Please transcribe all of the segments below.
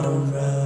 auto road.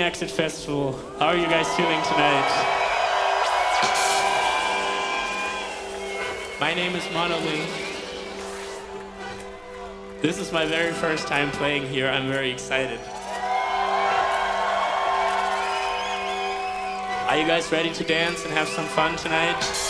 Exit Festival. How are you guys feeling tonight? My name is Monolink. This is my very first time playing here. I'm very excited. Are you guys ready to dance and have some fun tonight?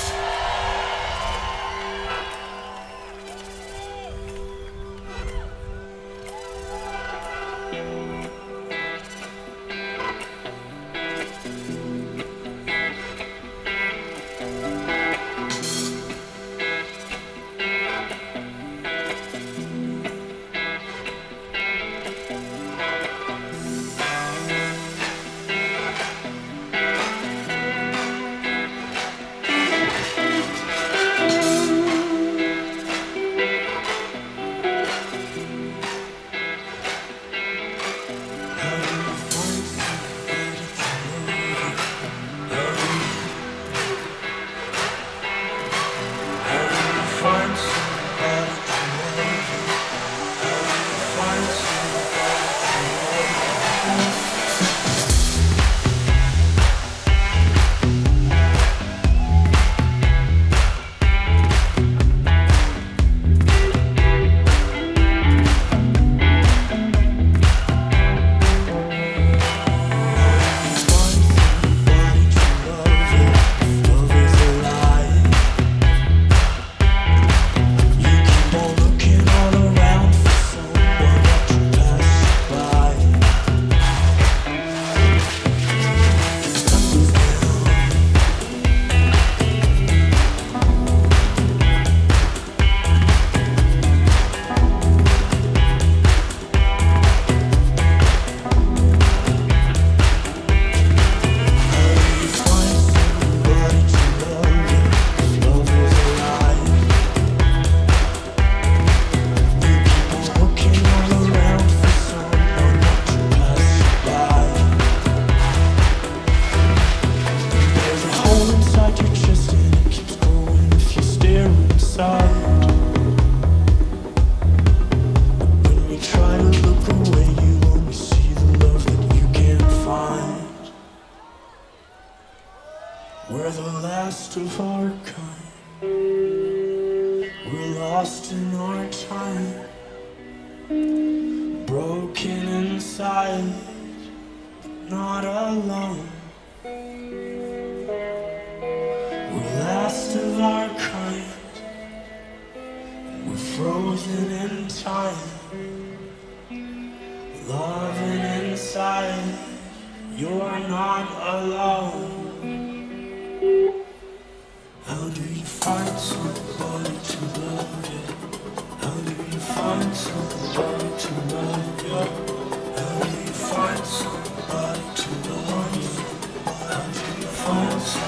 phones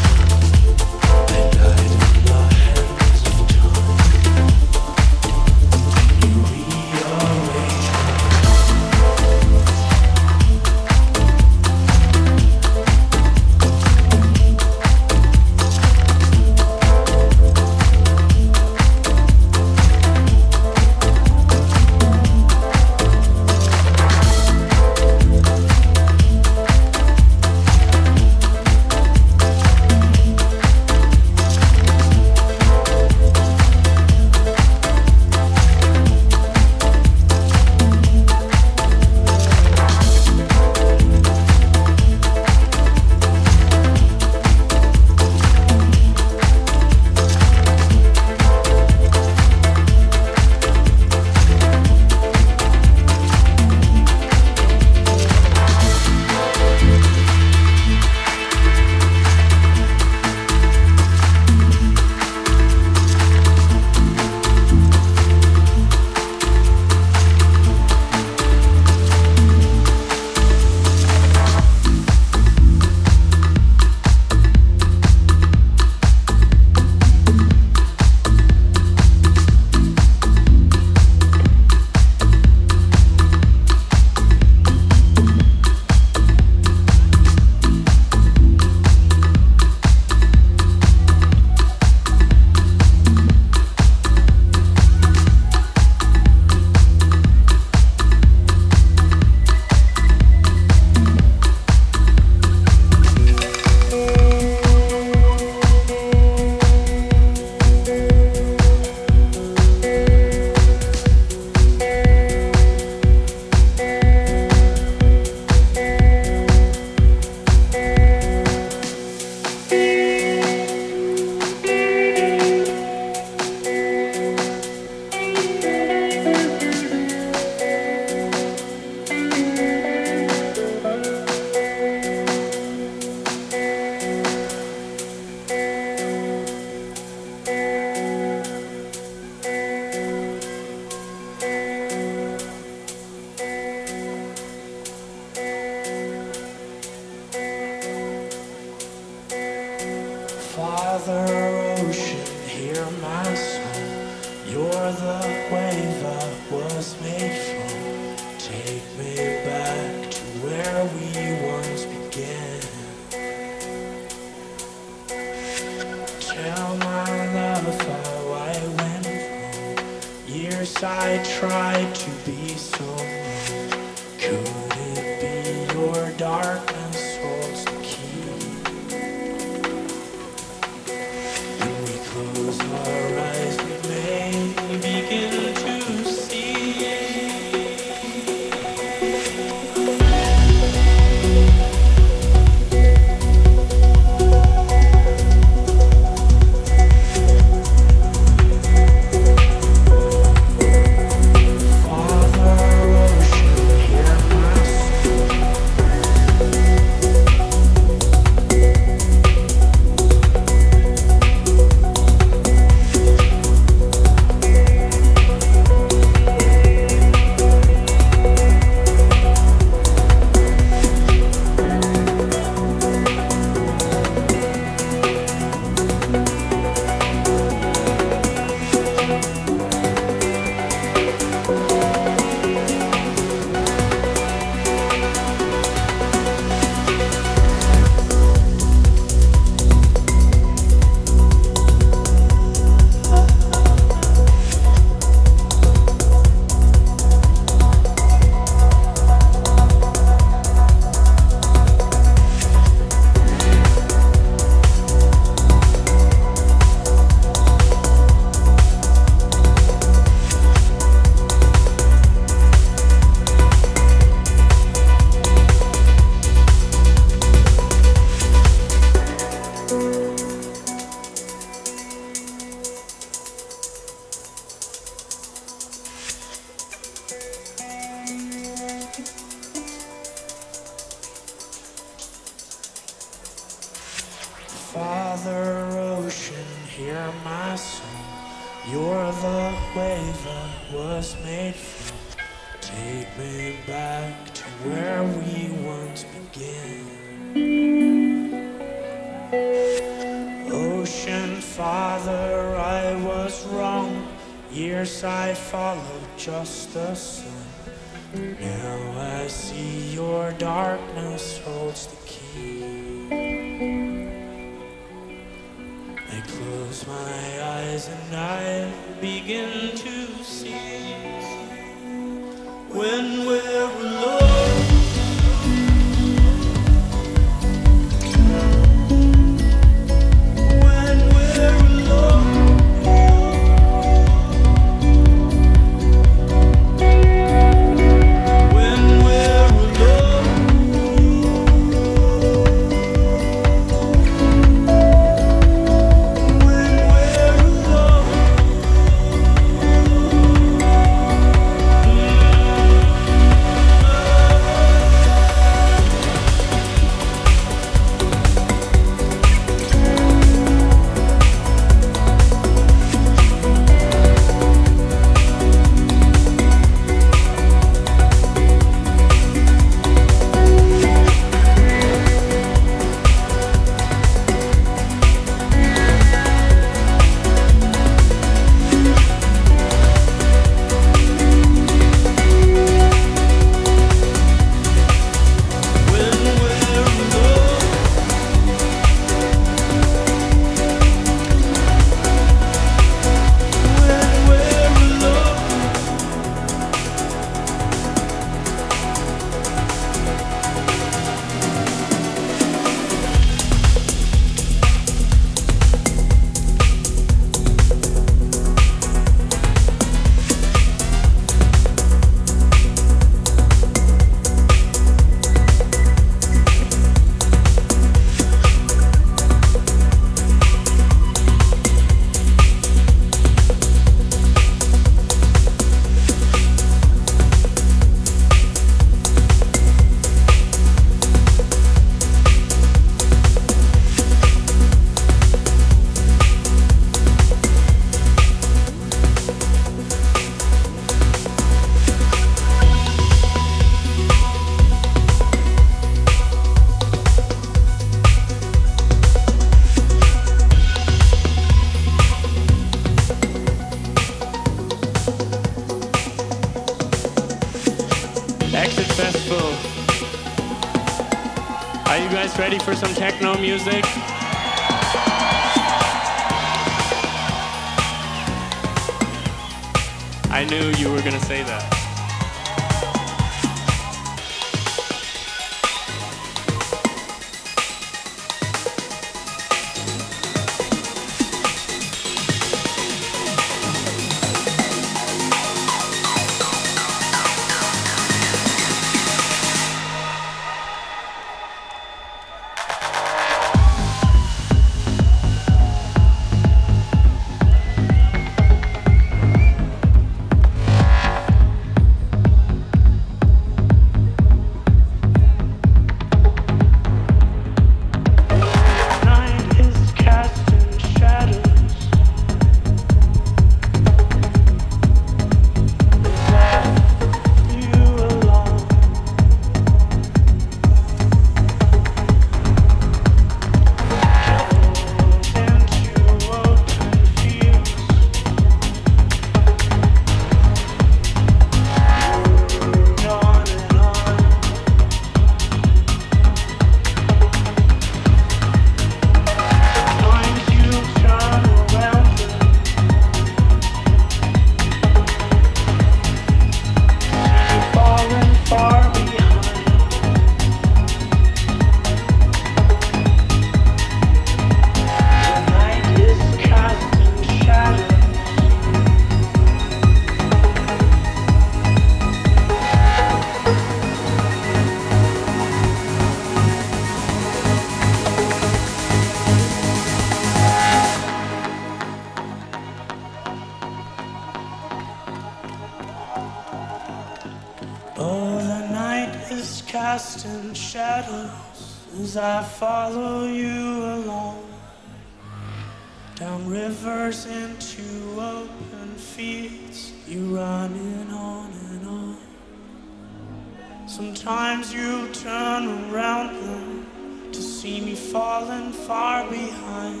Sometimes you turn around to see me falling far behind.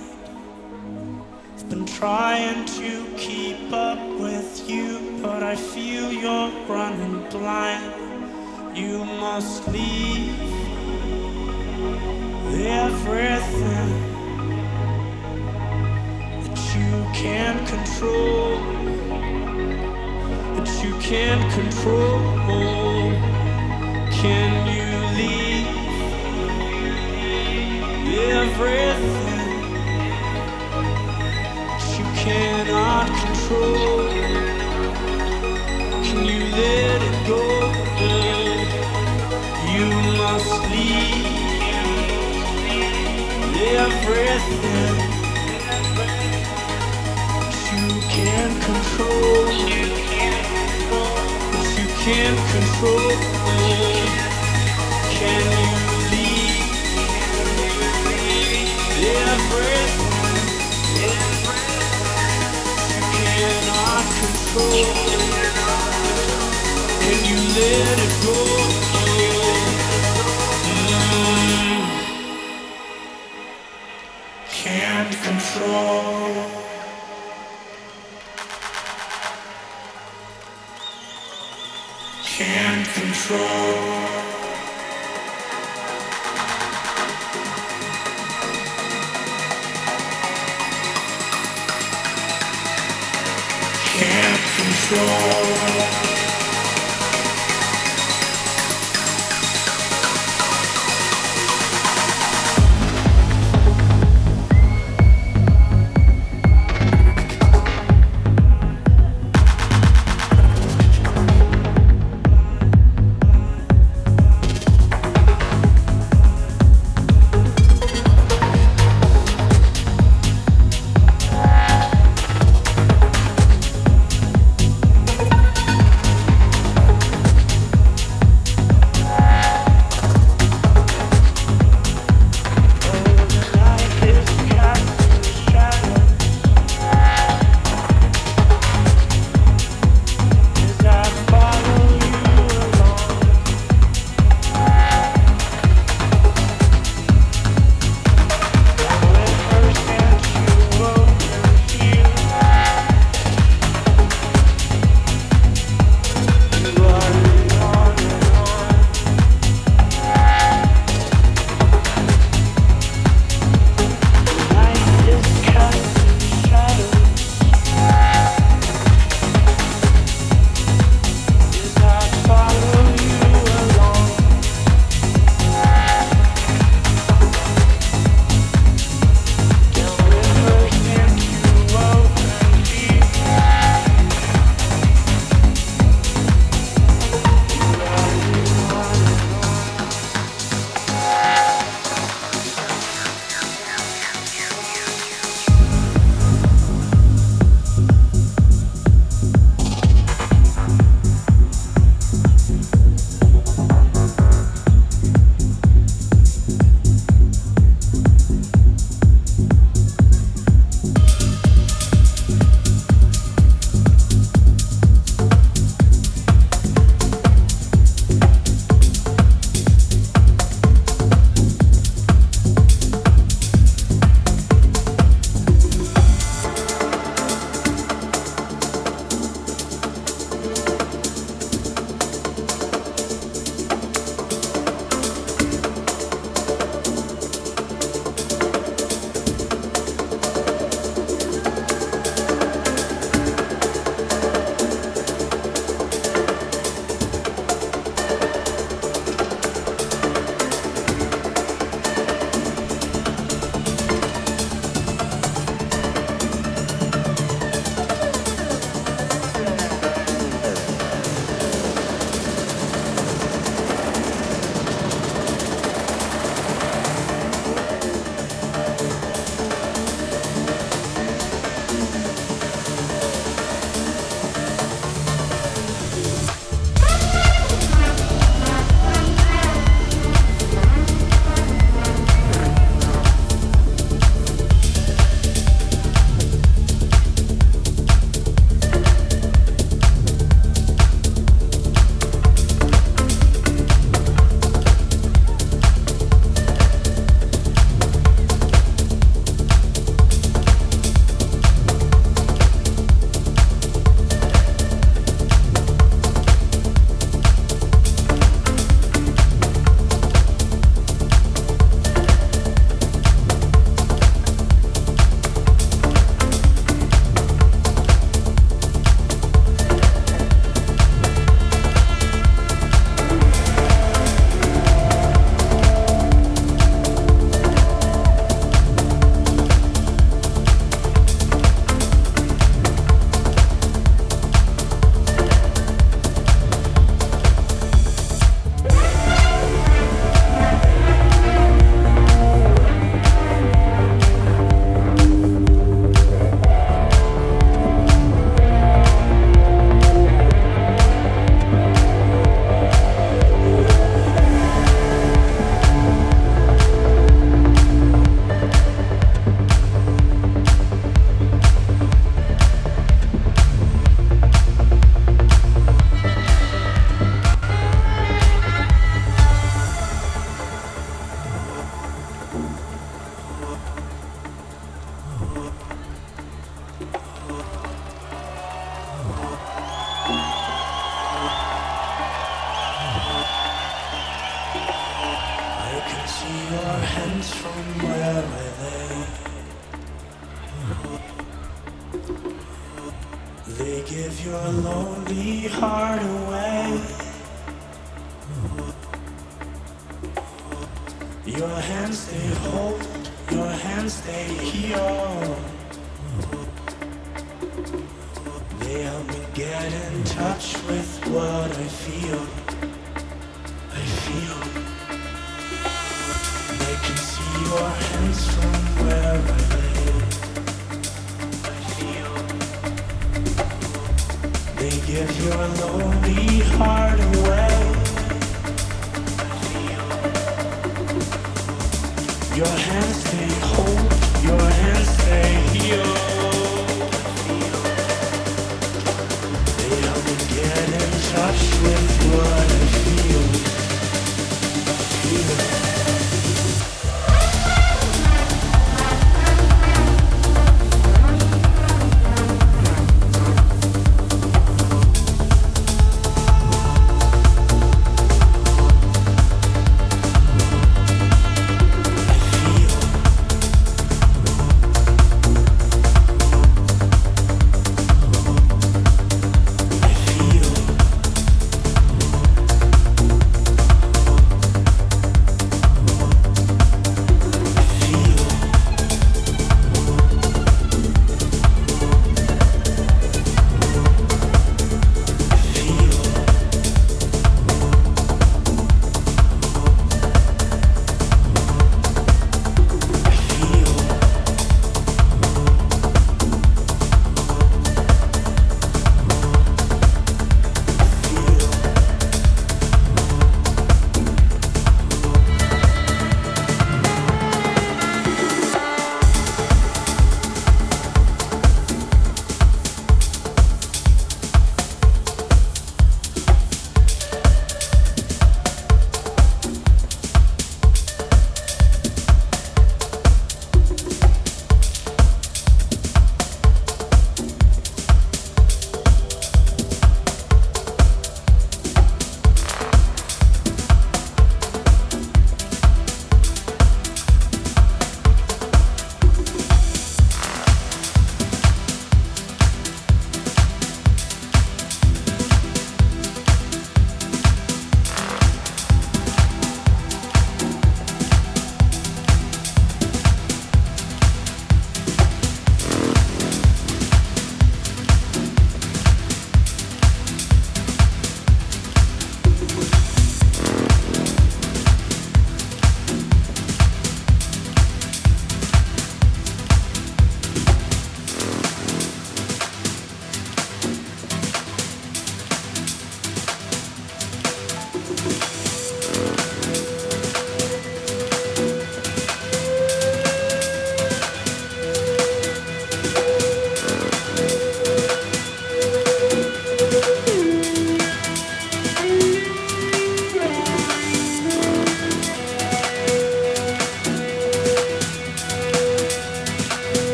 I've been trying to keep up with you, but I feel you're running blind. You must leave everything that you can't control, that you can't control. Can you leave everything? You control? Can you can't control. Can you leave everything you cannot control? Can you let it go? Mm. Can't control.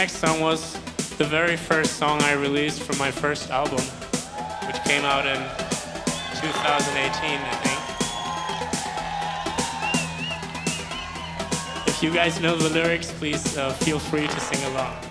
Next song was the very first song I released from my first album, which came out in 2018, I think. If you guys know the lyrics, please uh, feel free to sing along.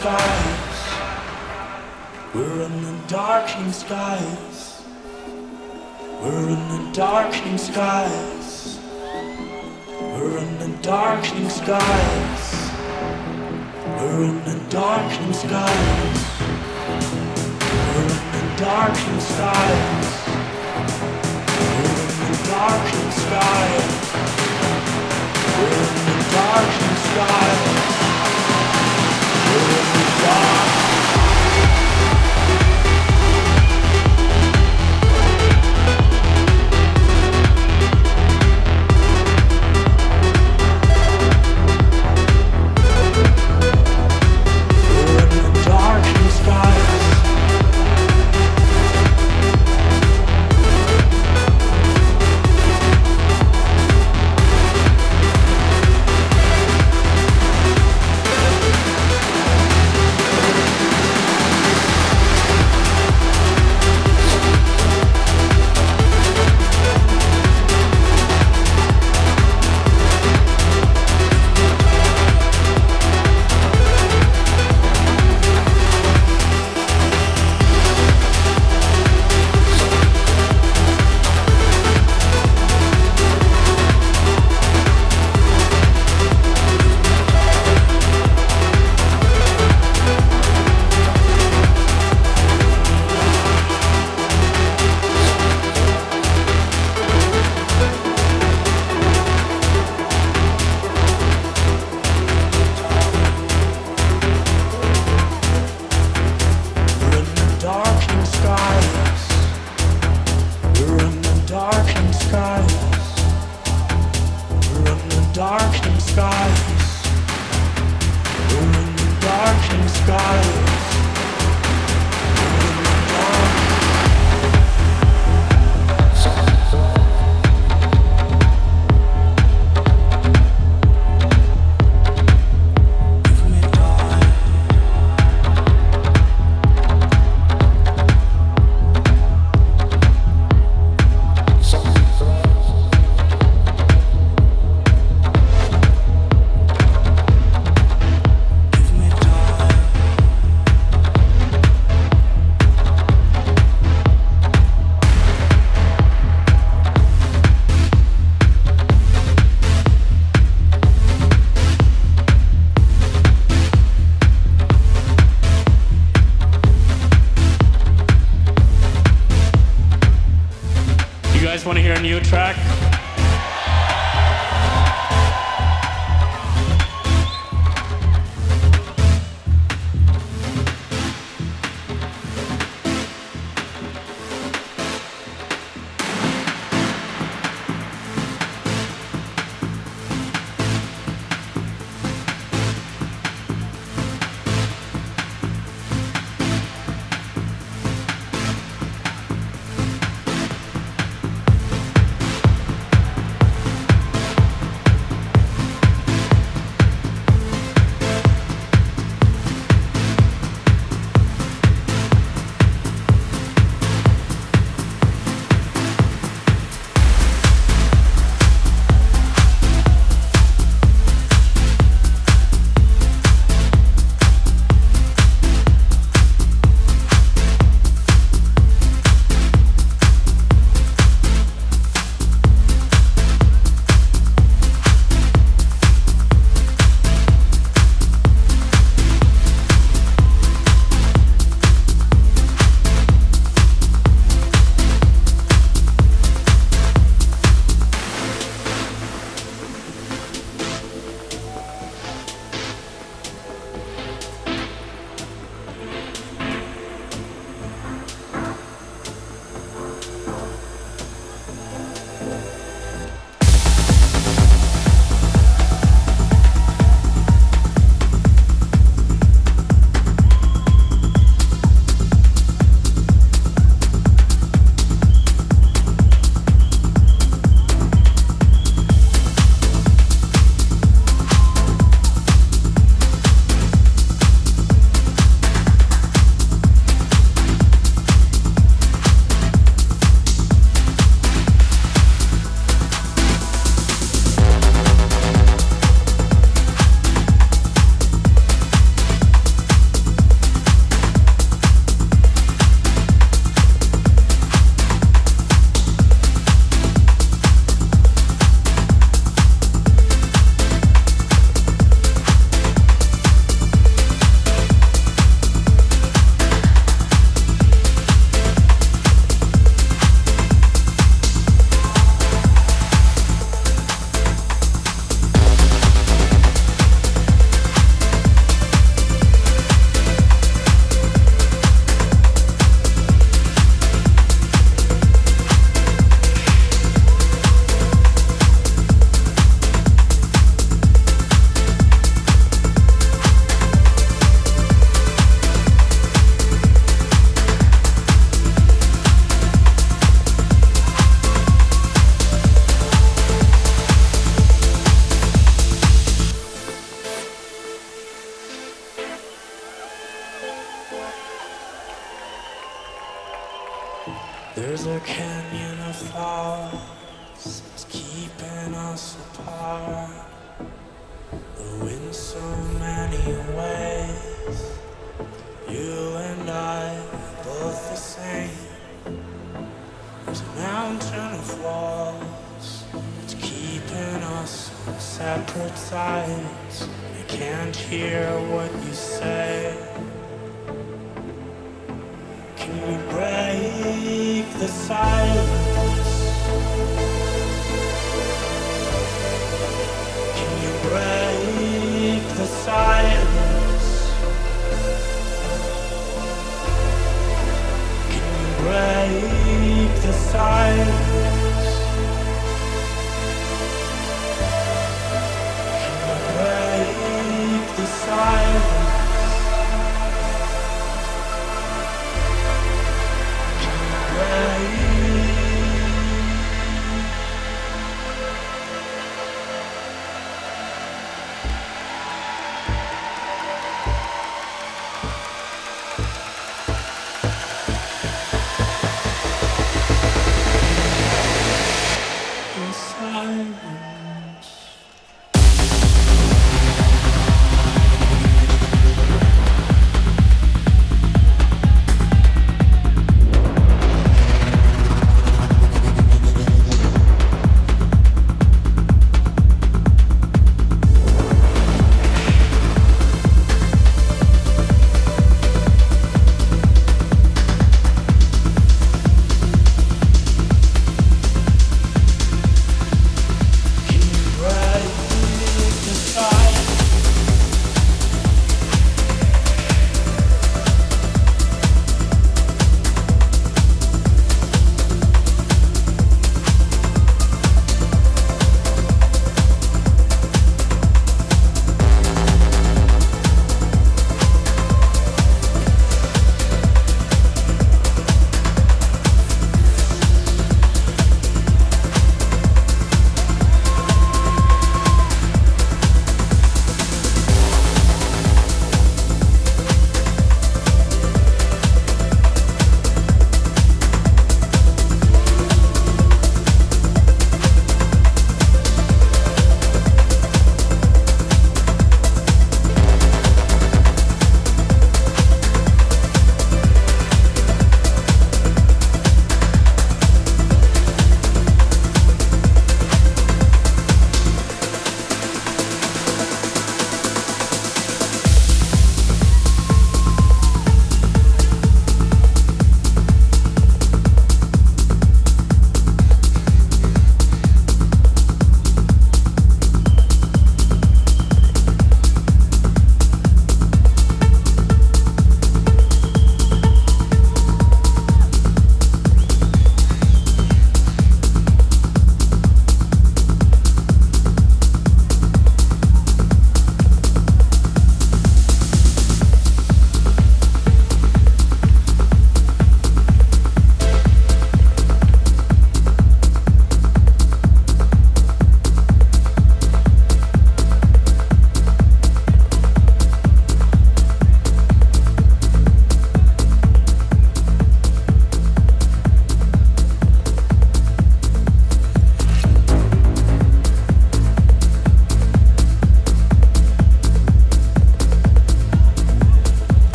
skies. We're in the darkening skies. We're in the darkening skies. We're in the darkening skies. We're in the darkening skies. We're in the darkening skies. We're in the darkening skies. We're in the darkening skies. Stop. New track?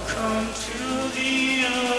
Welcome to the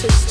political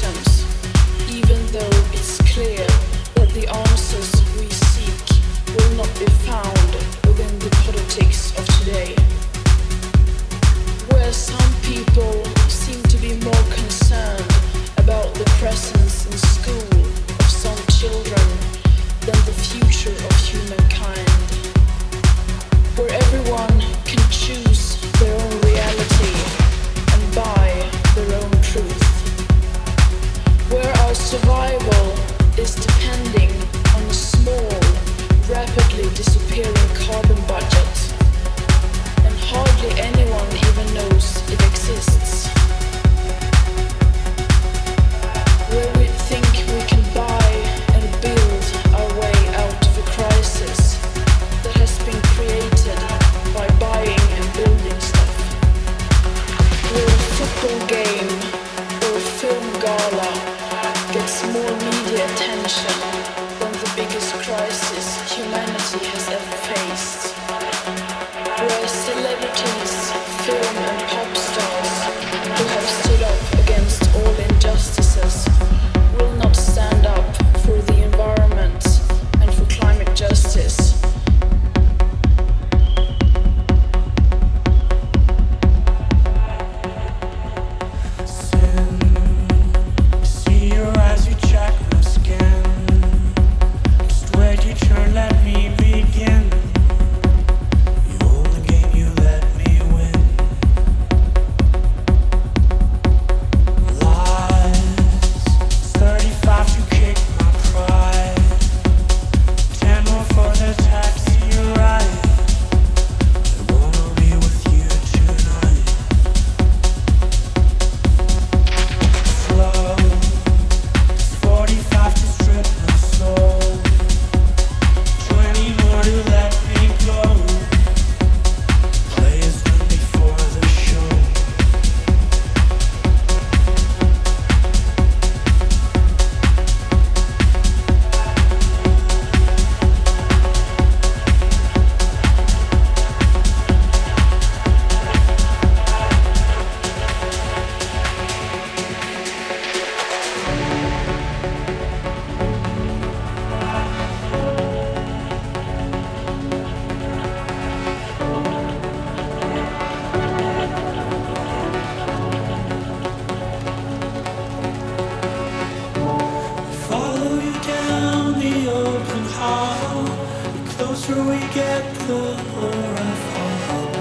till we get the aura from home.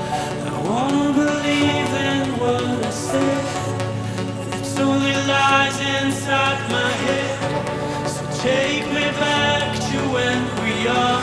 I wanna believe in what I said. It's only lies inside my head. So take me back to when we are.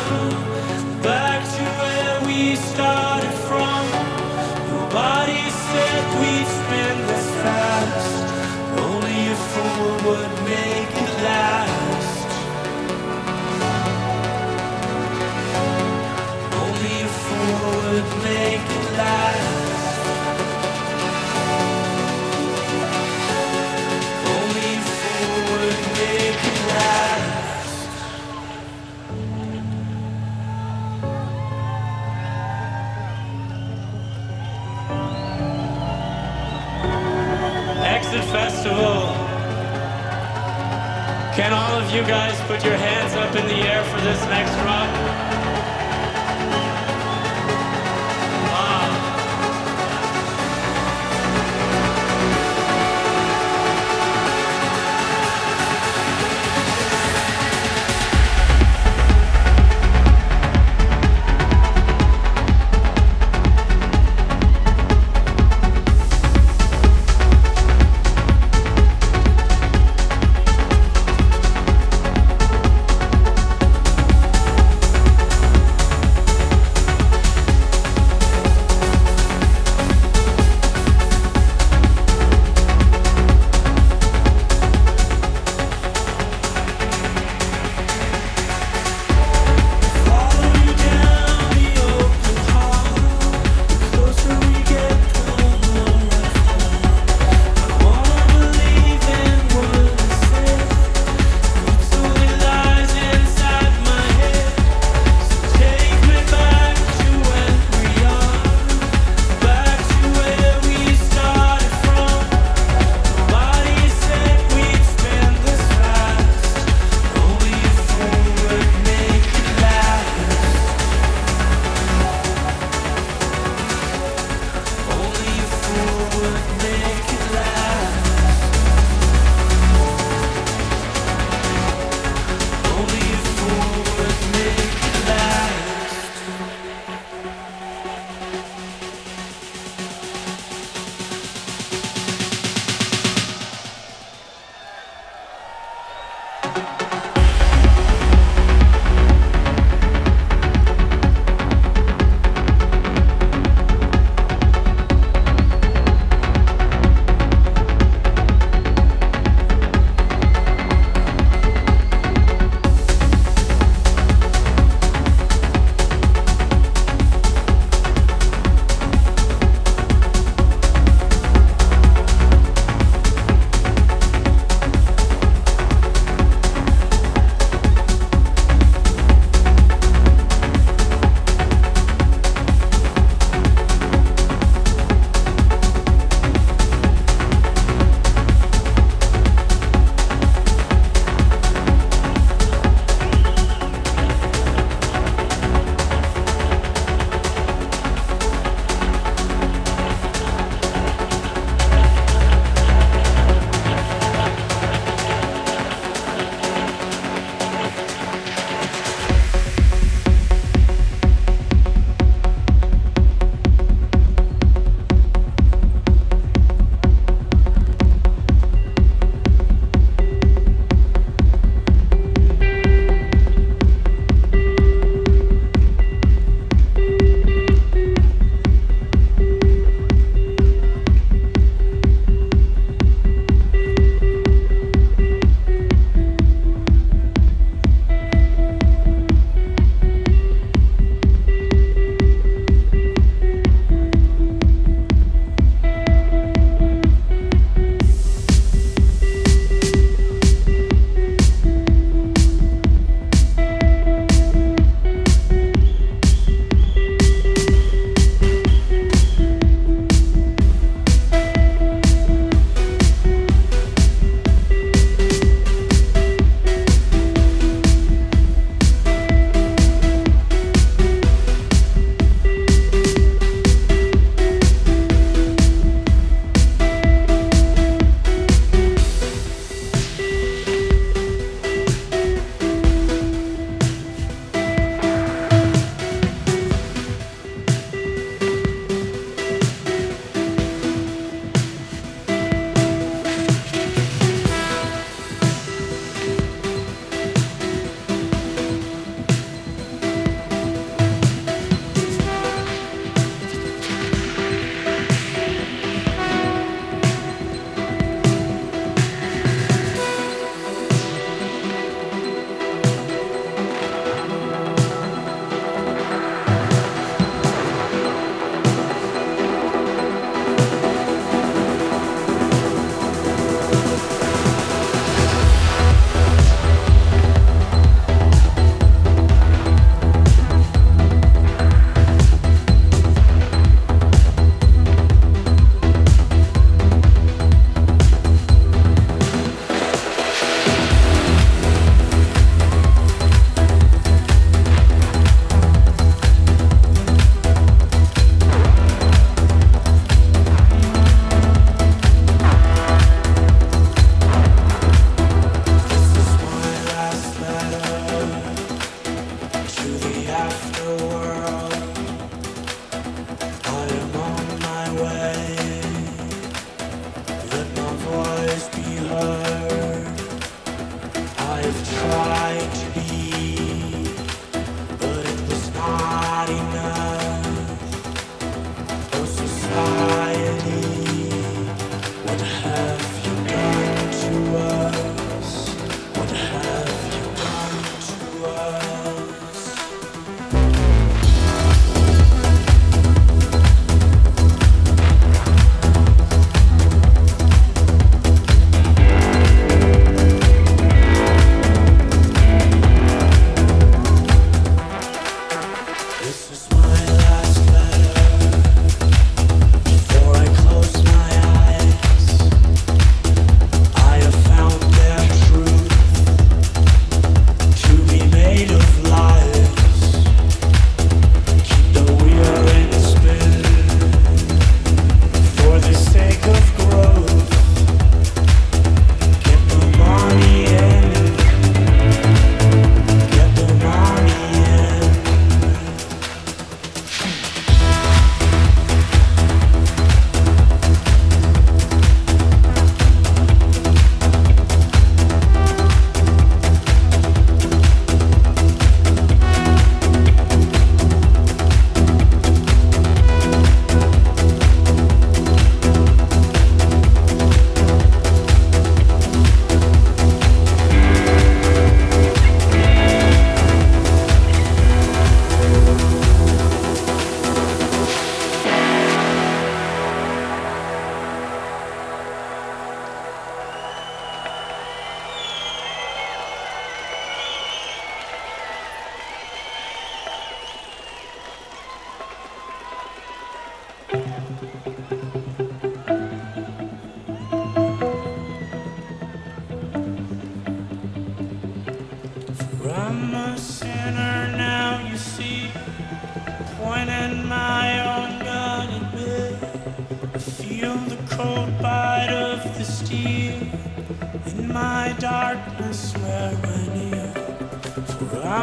Can all of you guys put your hands up in the air for this next round?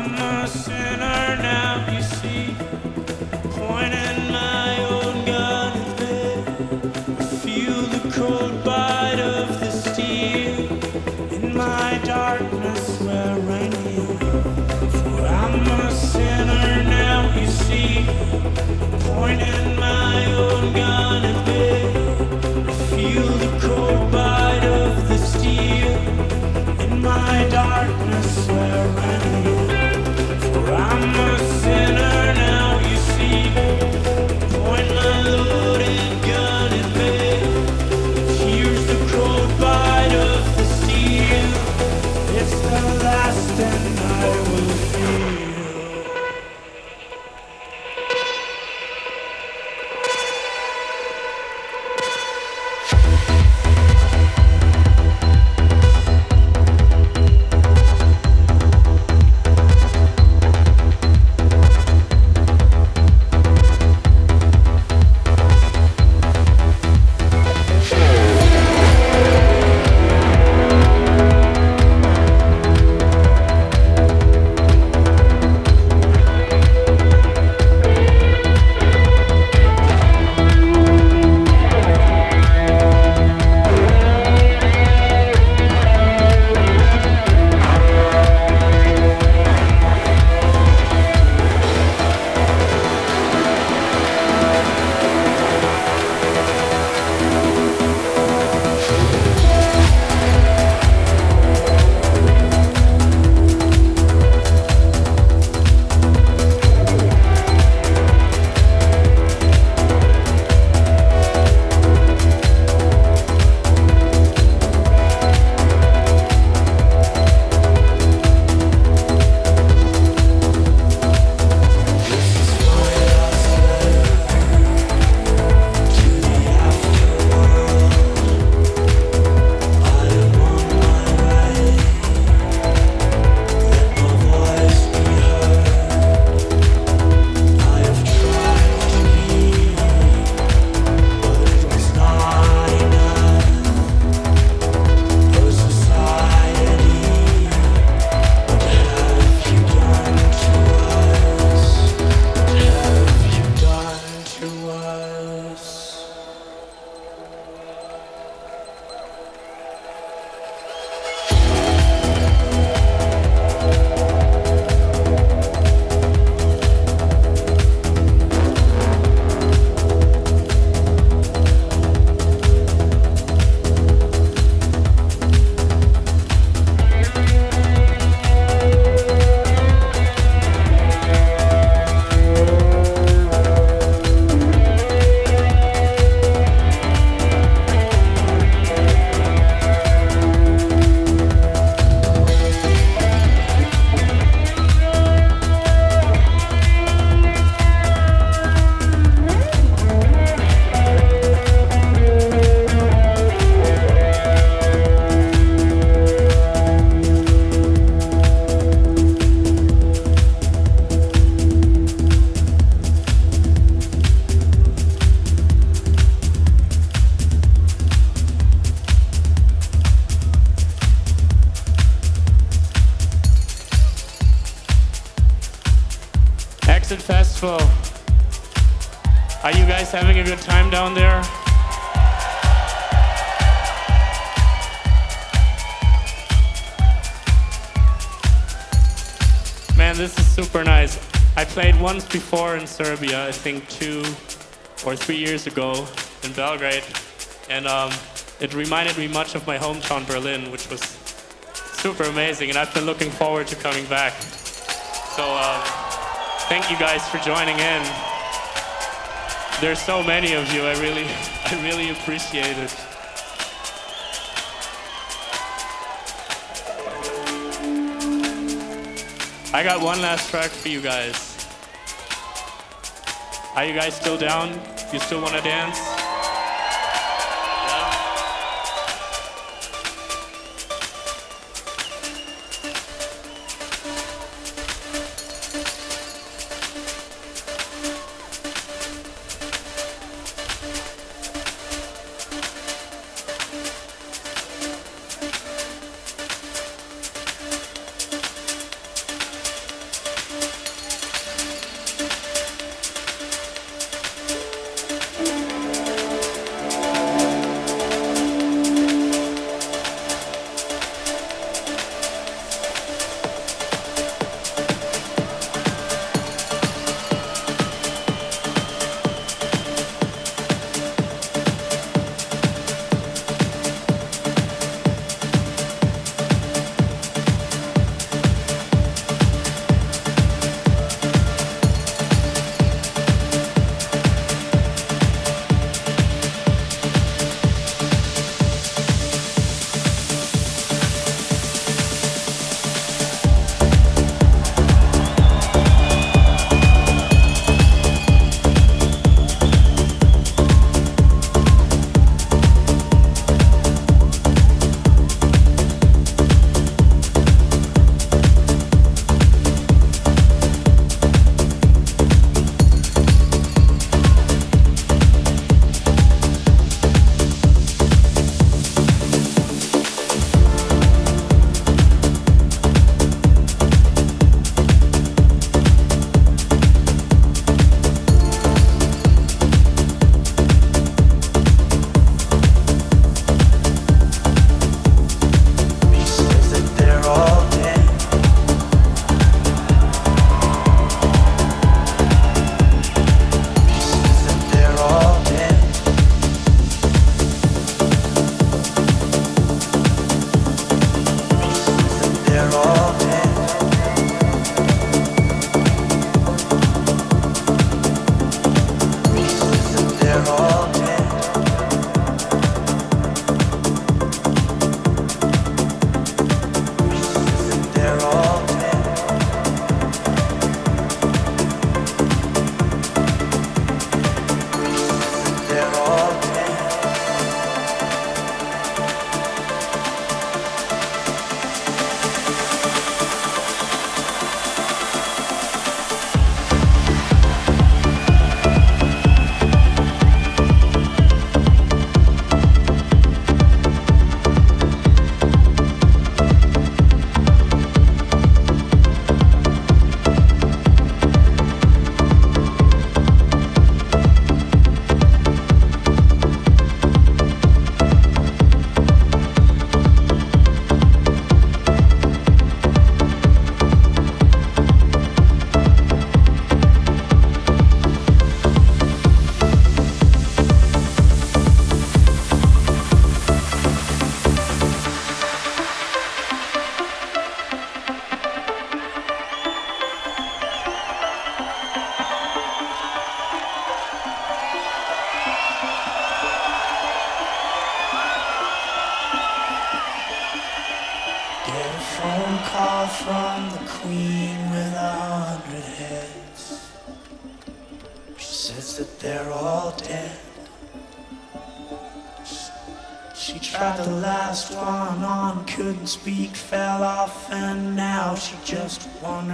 I'm a sinner now, you see, pointing my own gun at feel the cold bite of the steel. In my darkness where I kneel. For I'm a sinner now, you see, pointing my own gun at feel the cold bite of the steel. In my darkness where I kneel. Serbia, I think two or three years ago in Belgrade, and um, it reminded me much of my hometown Berlin, which was super amazing, and I've been looking forward to coming back. So um, thank you guys for joining in. There's so many of you. I really, I really appreciate it. I got one last track for you guys. Are you guys still down? You still want to dance?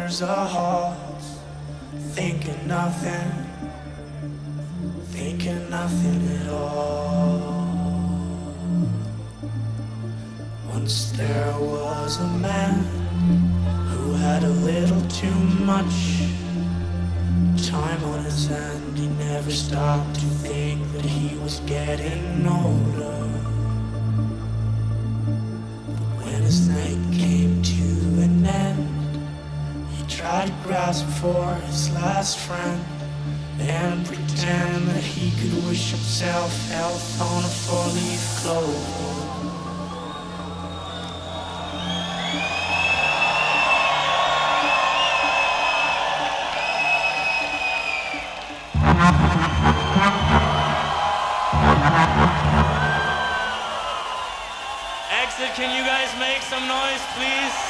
Wanders a halls, thinking nothing, thinking nothing at all. Once there was a man who had a little too much time on his hand. He never stopped to think that he was getting older. When his night came to to grasp for his last friend and pretend that he could wish himself health on a four-leaf clover. Exit, can you guys make some noise, please?